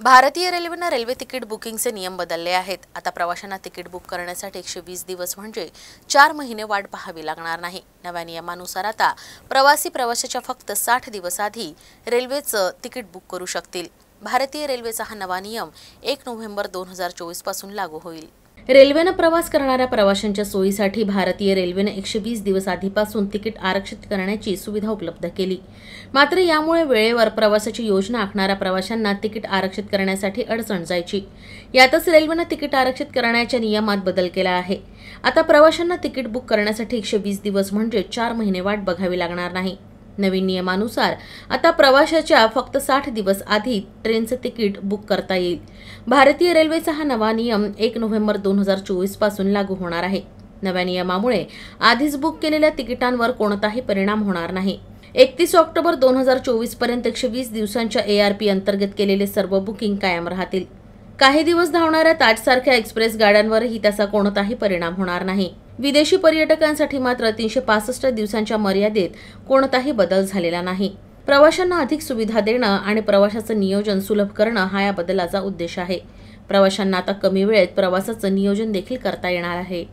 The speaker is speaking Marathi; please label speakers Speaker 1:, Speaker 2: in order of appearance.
Speaker 1: भारतीय रेल्वेनं रेल्वे तिकीट बुकिंगचे नियम बदलले आहेत. आता प्रवाशांना तिकीट बुक करण्यासाठी एकशे वीस दिवस म्हणजे चार महिने वाट पाहावी लागणार नाही. नव्या नियमानुसार आता प्रवासी प्रवाशाच्या फक्त साठ दिवस आधी रेल्वेचं तिकीट बुक करू शकतील. भारतीय रेल्वेचा हा नवा नियम एक नोव्हेंबर दोन हजार चोवीसपासून लागू होईल. रेल्वेनं प्रवास करणाऱ्या प्रवाशांच्या सोयीसाठी भारतीय रेल्वेनं एकशे वीस दिवस आधीपासून तिकीट आरक्षित करण्याची सुविधा उपलब्ध केली. मात्र यामुळे वेळेवर प्रवासाची योजना आखणाऱ्या प्रवाशांना तिकीट आरक्षित करण्यासाठी अडचण जायची. यातच रेल्वेनं तिकीट आरक्षित करण्याच्या नियमात बदल केला आहे. आता प्रवाशांना तिकीट बुक करण्यासाठी एकशे वीस दिवस म्हणजे चार महिने वाट बघावी लागणार नाही. नवीन नियमानुसार. आता प्रवाशाच्या फक्त साठ दिवस आधी ट्रेनचं तिकीट बुक करता येईल. भारतीय रेल्वेचा हा नवा नियम एक नोव्हेंबर दोन हजार चोवीसपासून लागू होणार आहे. नव्या नियमामुळे आधीच बुक केलेल्या तिकिटांवर कोणताही परिणाम होणार नाही. एकतीस ऑक्टोबर दोन हजार चोवीसपर्यंत एकशे वीस दिवसांच्या ए आर पी अंतर्गत केलेले सर्व बुकिंग कायम राहतील. काही दिवस धावणाऱ्या ताजसारख्या एक्सप्रेस गाड्यांवरही त्याचा कोणताही परिणाम होणार नाही. विदेशी पर्यटकांसाठी मात्र तीनशे पासष्ट दिवसांच्या मर्यादेत कोणताही बदल झालेला नाही. प्रवाशांना अधिक सुविधा देणं आणि प्रवाशाचं नियोजन सुलभ करणं हा या बदलाचा उद्देश आहे. प्रवाशांना आता कमी वेळेत प्रवासाचं नियोजन देखील करता येणार आहे.